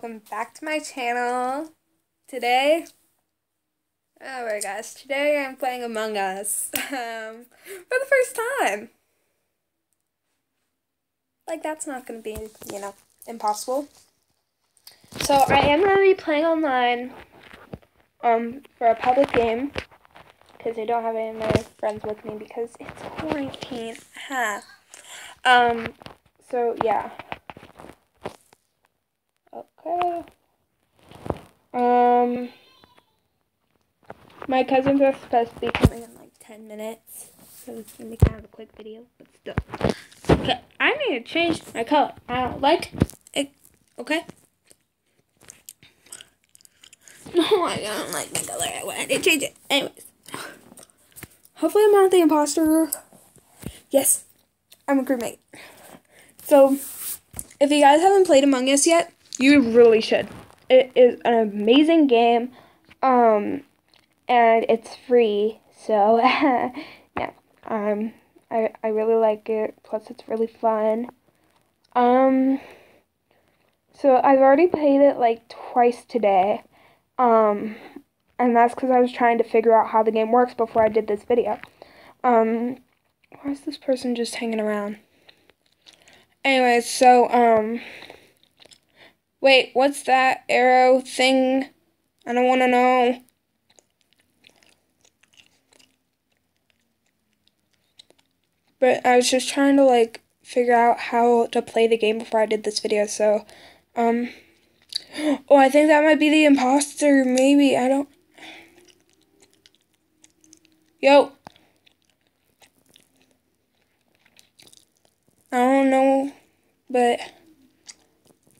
welcome back to my channel. Today, oh my gosh, today I'm playing Among Us um, for the first time. Like that's not gonna be, you know, impossible. So I am gonna be playing online um for a public game because I don't have any of my friends with me because it's quarantine. Huh. Um. So yeah. Um, my cousins are supposed to be coming in like 10 minutes, so it's gonna be kind of a quick video, but still. Okay, I need to change my color. I don't like it. Okay. No, I don't like my color. I wanted to change it. Anyways. Hopefully I'm not the imposter. Yes, I'm a crewmate. So, if you guys haven't played Among Us yet, you really should. It is an amazing game, um, and it's free. So, yeah, um, I I really like it. Plus, it's really fun. Um, so I've already played it like twice today. Um, and that's because I was trying to figure out how the game works before I did this video. Um, why is this person just hanging around? Anyways, so, um, wait, what's that arrow thing? I don't want to know. But I was just trying to, like, figure out how to play the game before I did this video, so, um, oh, I think that might be the imposter, maybe, I don't, yo, I don't know, but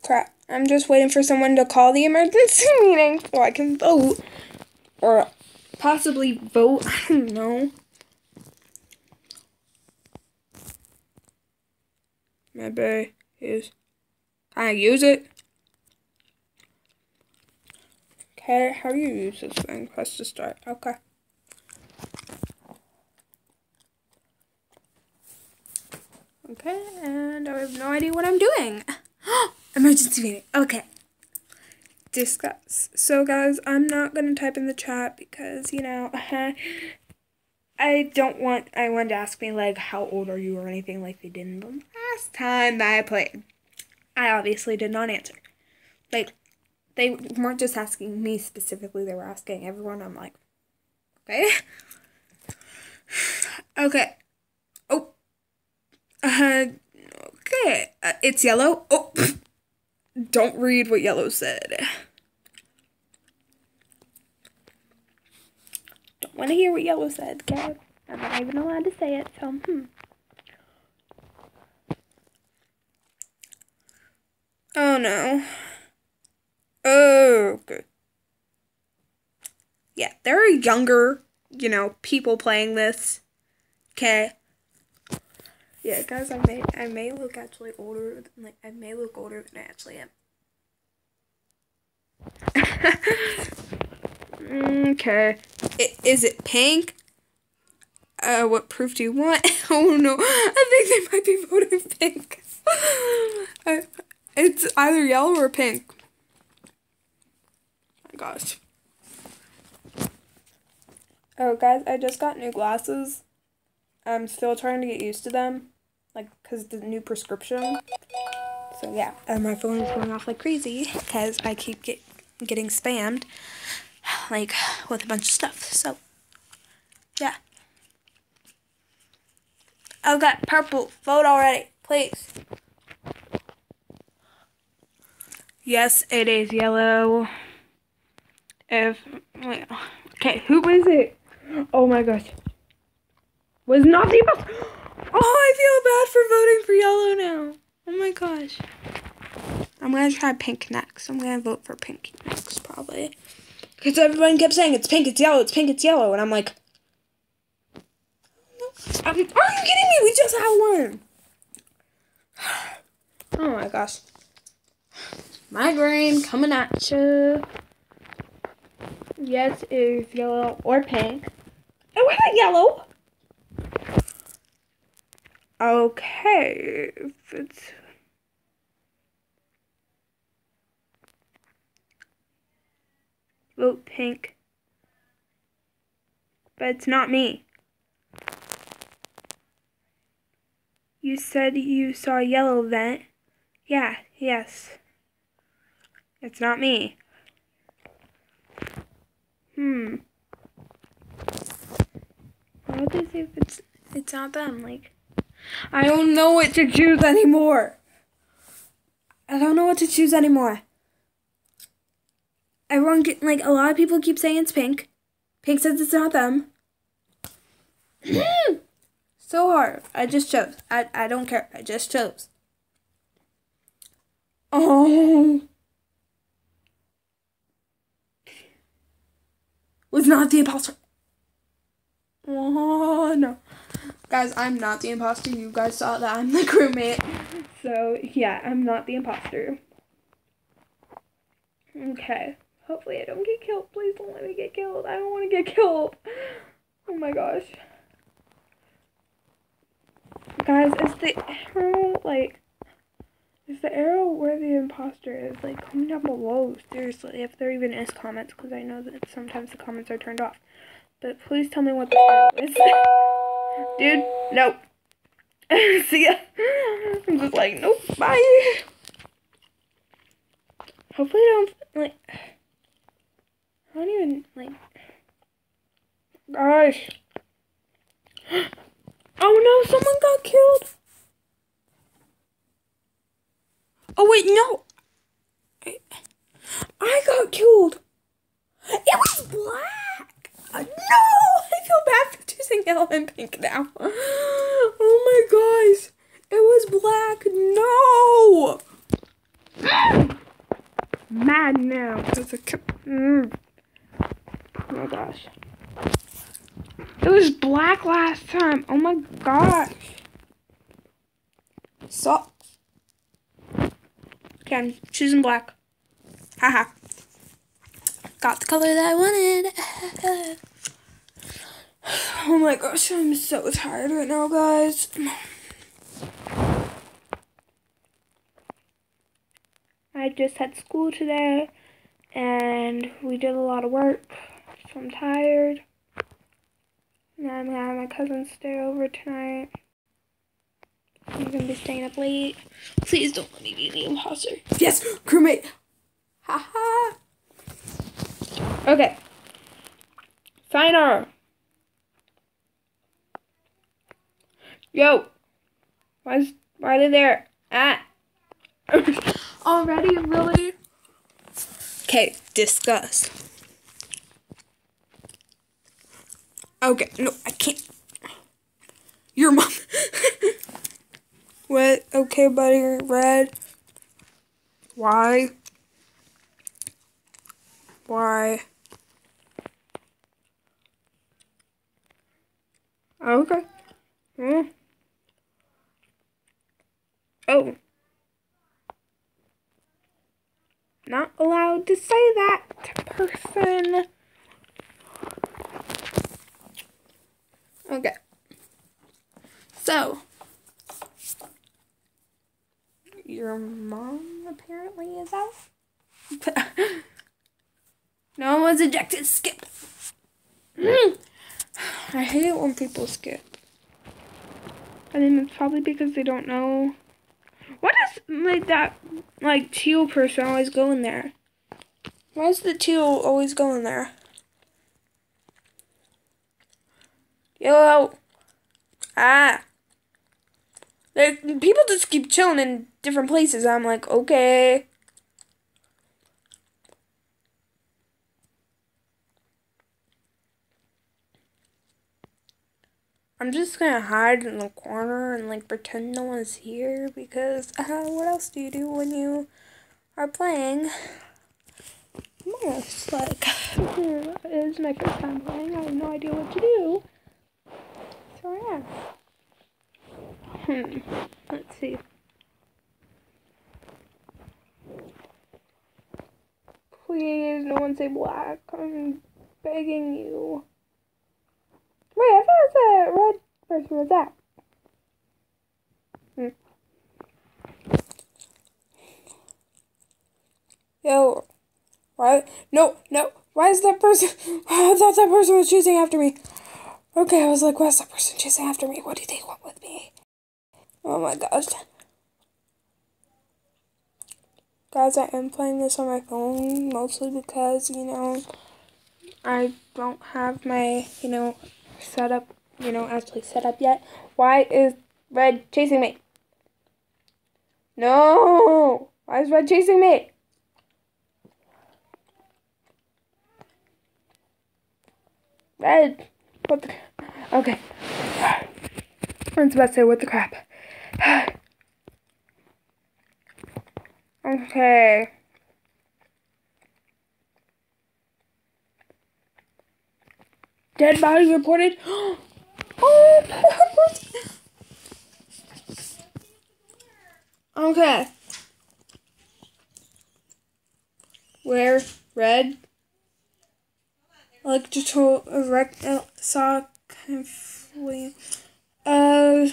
crap. I'm just waiting for someone to call the emergency meeting so I can vote. Or possibly vote. I don't know. Maybe is. Can I use it? Okay, how do you use this thing? Press to start. Okay. Okay, and I have no idea what I'm doing. Oh, Emergency meeting. Okay. Discuss. So, guys, I'm not going to type in the chat because, you know, I don't want anyone to ask me, like, how old are you or anything like they did in the last time that I played. I obviously did not answer. Like, they weren't just asking me specifically, they were asking everyone. I'm like, okay. okay. Oh. Uh, okay. Uh, it's yellow. Oh. Don't read what yellow said. Don't want to hear what yellow said, okay? I'm not even allowed to say it, so, hmm. Oh, no. Oh, good. Yeah, there are younger, you know, people playing this. Okay. Yeah, guys, I may I may look actually older than, like I may look older than I actually am. okay. Is it pink? Uh, what proof do you want? oh no, I think they might be voting pink. uh, it's either yellow or pink. Oh my gosh. Oh, guys, I just got new glasses. I'm still trying to get used to them, like, because the new prescription. So, yeah, and my phone is going off like crazy because I keep get, getting spammed, like, with a bunch of stuff. So, yeah. Oh, got purple. Vote already, please. Yes, it is yellow. If, okay, who is it? Oh my gosh was not best. Oh, I feel bad for voting for yellow now. Oh my gosh. I'm gonna try pink next. I'm gonna vote for pink next, probably. Because everyone kept saying it's pink, it's yellow, it's pink, it's yellow, and I'm like, are you kidding me? We just had one. Oh my gosh. Migraine coming at you. Yes, it is yellow or pink. Oh, we're yellow. Okay, if it's vote pink. But it's not me. You said you saw a yellow vent. Yeah, yes. It's not me. Hmm. They say if it's it's not them? Like I don't know what to choose anymore. I don't know what to choose anymore. Everyone get like a lot of people keep saying it's pink. Pink says it's not them. so hard. I just chose. I I don't care. I just chose. Oh. Was not the imposter. Oh no. Guys, I'm not the imposter. You guys saw that I'm the crewmate. So yeah, I'm not the imposter. Okay. Hopefully I don't get killed. Please don't let me get killed. I don't want to get killed. Oh my gosh. Guys, is the arrow like is the arrow where the imposter is? Like comment down below, seriously, if there even is comments, because I know that sometimes the comments are turned off. But please tell me what the arrow is. Dude, nope. See ya. I'm just like, nope, bye. Hopefully I don't like I don't even like Gosh. Oh no, someone got killed. Oh wait, no. I, I got killed. It was black. Uh, no, I feel bad for choosing yellow and pink now. Oh my gosh, it was black. No. Mad now because it kept. Mm. Oh my gosh. It was black last time. Oh my gosh. So. Okay, I'm choosing black. Haha. Got the color that I wanted. oh my gosh, I'm so tired right now, guys. I just had school today and we did a lot of work, so I'm tired. And I'm gonna have my cousin stay over tonight. I'm gonna be staying up late. Please don't let me be the imposter. Yes, crewmate. Haha. Okay. Signer. Yo. Why's why are they there? Ah. Already, really? Okay, discuss. Okay, no, I can't. Your mom. What? Okay, buddy. Red. Why? Why? Okay. Hmm. Oh. Not allowed to say that to person. Okay. So. Your mom apparently is out. no one was ejected. Skip. I hate it when people skip. I think it's probably because they don't know. What is like that like teal person always going there? Why is the teal always going there? Yellow. Ah. Like, people just keep chilling in different places. I'm like, okay. I'm just gonna hide in the corner and like pretend no one's here because uh, what else do you do when you are playing? Most like it is my first time playing. I have no idea what to do. So yeah. Hmm. Let's see. Please, no one say black. I'm begging you. Wait, I thought it was red person. Was that? Hmm. Yo. What? No, no. Why is that person? I thought that person was chasing after me. Okay, I was like, why is that person chasing after me? What do they want with me? Oh my gosh. Guys, I am playing this on my phone mostly because, you know, I don't have my, you know, setup, you know, actually set up yet. Why is Red chasing me? No! Why is Red chasing me? Red! What the... Okay. I was about to say, what the crap? okay. Dead body reported. oh, Okay. Where red electrical erect uh, saw. Uh.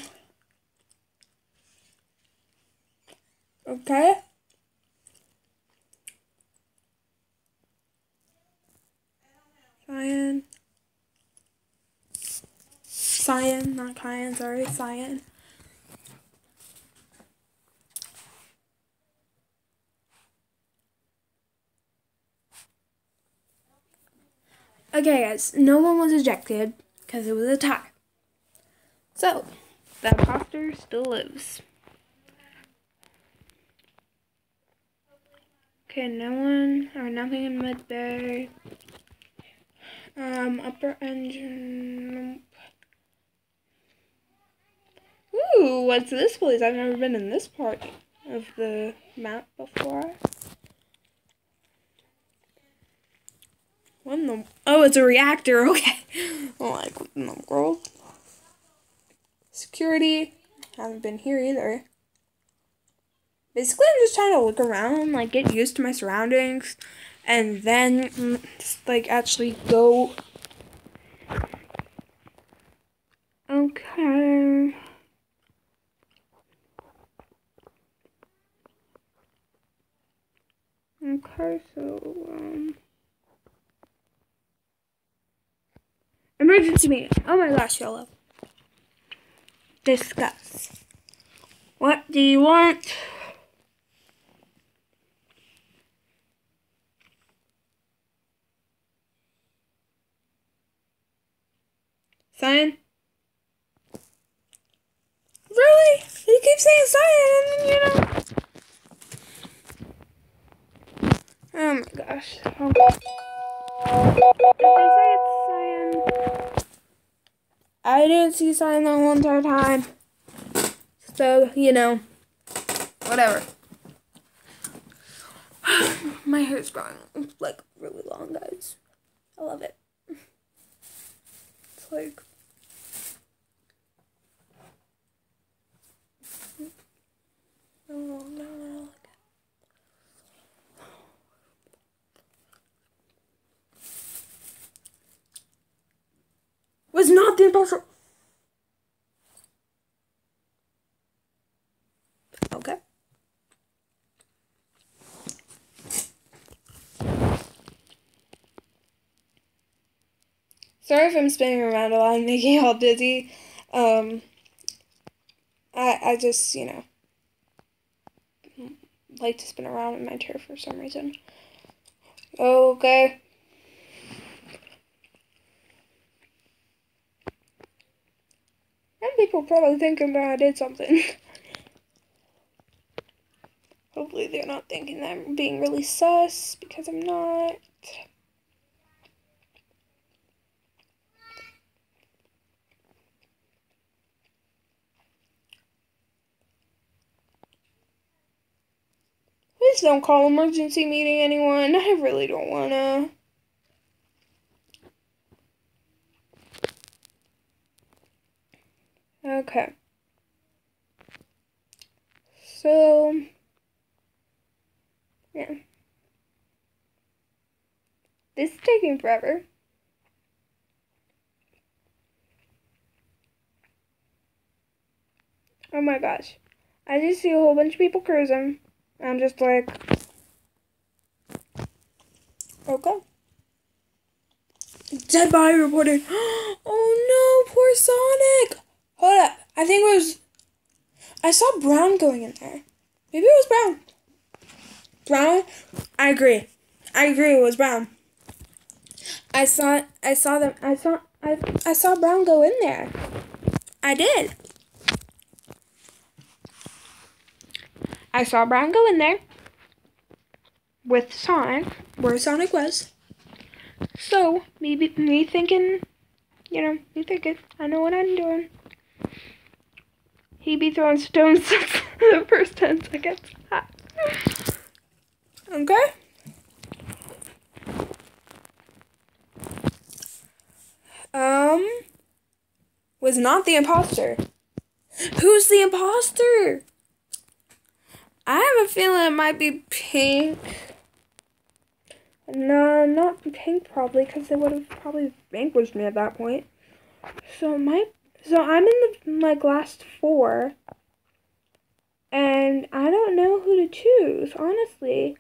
Okay. Cyan. Cyan, not cyan, sorry, cyan. Okay, guys, no one was ejected because it was a tie. So, the imposter still lives. Okay, no one or nothing in MedBay. Um, upper engine. Ooh, what's this place? I've never been in this part of the map before. What in the? Oh, it's a reactor. Okay. Like what in the world? Security. Haven't been here either. Basically, I'm just trying to look around, like get used to my surroundings, and then mm, just, like actually go. Okay. Okay, so um. Emergency meeting. Oh my gosh, yellow. Discuss. What do you want? Cyan? Really? You keep saying cyan and then you know. Oh my gosh. I didn't see sign the whole entire time. So, you know, whatever. My hair's growing like really long, guys. I love it. It's like no, no, Okay. Sorry if I'm spinning around a lot and making you all dizzy. Um, I, I just, you know, like to spin around in my chair for some reason. Okay. People probably thinking that I did something. Hopefully they're not thinking that I'm being really sus, because I'm not. Please don't call emergency meeting anyone. I really don't wanna. Okay. So, yeah. This is taking forever. Oh my gosh. I just see a whole bunch of people cruising. I'm just like, okay. Dead body reported. Oh no, poor Sonic. Hold up. I think it was. I saw Brown going in there. Maybe it was Brown. Brown? I agree. I agree. It was Brown. I saw. I saw them. I saw. I. I saw Brown go in there. I did. I saw Brown go in there with Sonic, where Sonic was. So, maybe me thinking, you know, me thinking, I know what I'm doing. He be throwing stones the first 10 seconds. okay? Um, was not the imposter. Who's the imposter? I have a feeling it might be Pink. No, not Pink probably, because they would have probably vanquished me at that point. So my, so I'm in the like last four, and I don't know who to choose honestly,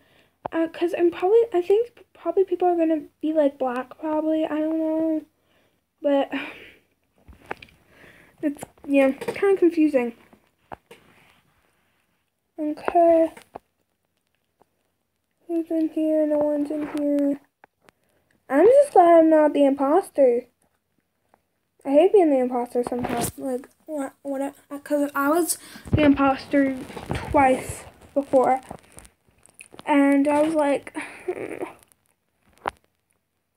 uh, cause I'm probably I think probably people are gonna be like black probably I don't know, but it's yeah kind of confusing. Okay. Who's in here? No one's in here. I'm just glad I'm not the imposter. I hate being the imposter sometimes. Like, what? What? Uh, because I was the imposter twice before. And I was like,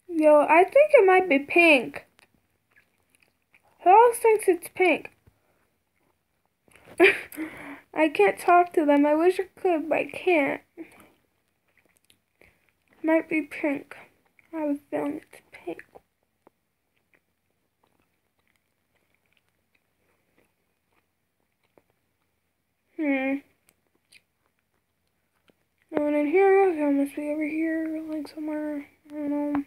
yo, I think it might be pink. Who else thinks it's pink? I can't talk to them. I wish I could, but I can't. Might be pink. I a feeling it's pink. Hmm. No one in here. So I must be over here, like somewhere. I don't know.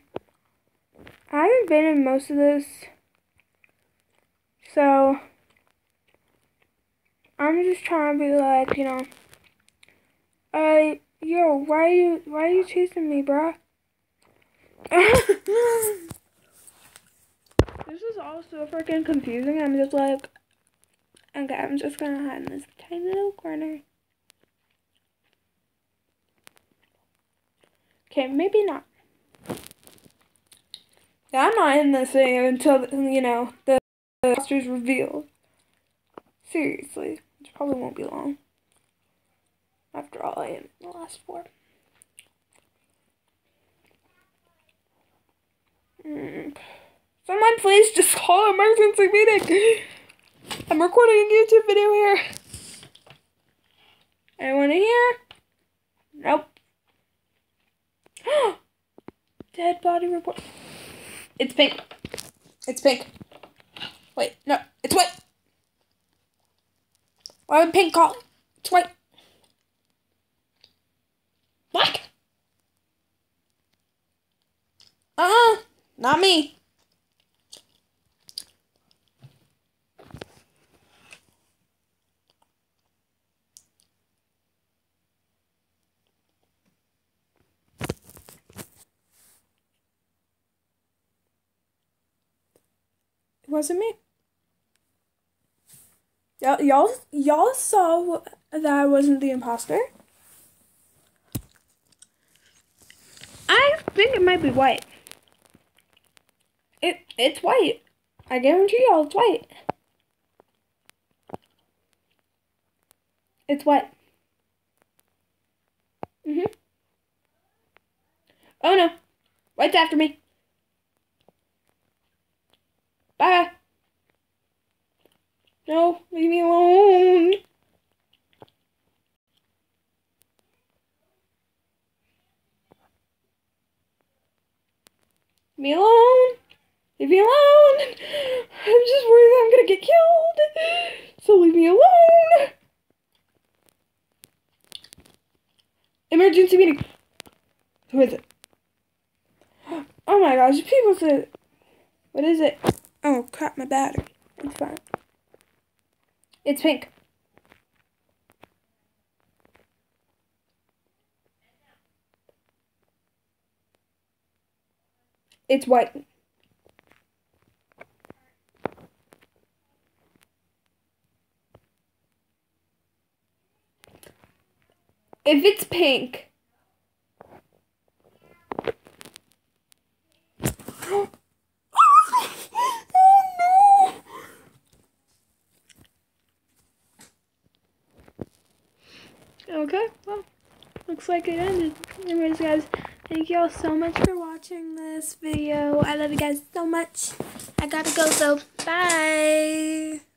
I haven't been in most of this. So. I'm just trying to be like, you know. I. Uh, Yo, why you why are you chasing me, bruh? this is all so freaking confusing. I'm just like okay, I'm just gonna hide in this tiny little corner. Okay, maybe not. Yeah, I'm not in this thing until you know the, the monster's revealed. Seriously, it probably won't be long. After all, I am in the last four. Mm. Someone please just call emergency meeting. I'm recording a YouTube video here. Anyone in here? Nope. Dead body report. It's pink. It's pink. Wait, no, it's white. Why would pink call? It's white. Black. Uh-uh. Not me. Wasn't me. Y'all, y'all, y'all saw that I wasn't the imposter. I think it might be white. It it's white. I guarantee y'all it's white. It's white. Mhm. Oh no. White's after me. Bye. No, leave me alone. me alone. twink. It's white. If it's pink, like it ended. Anyways, guys, thank you all so much for watching this video. I love you guys so much. I gotta go, so bye!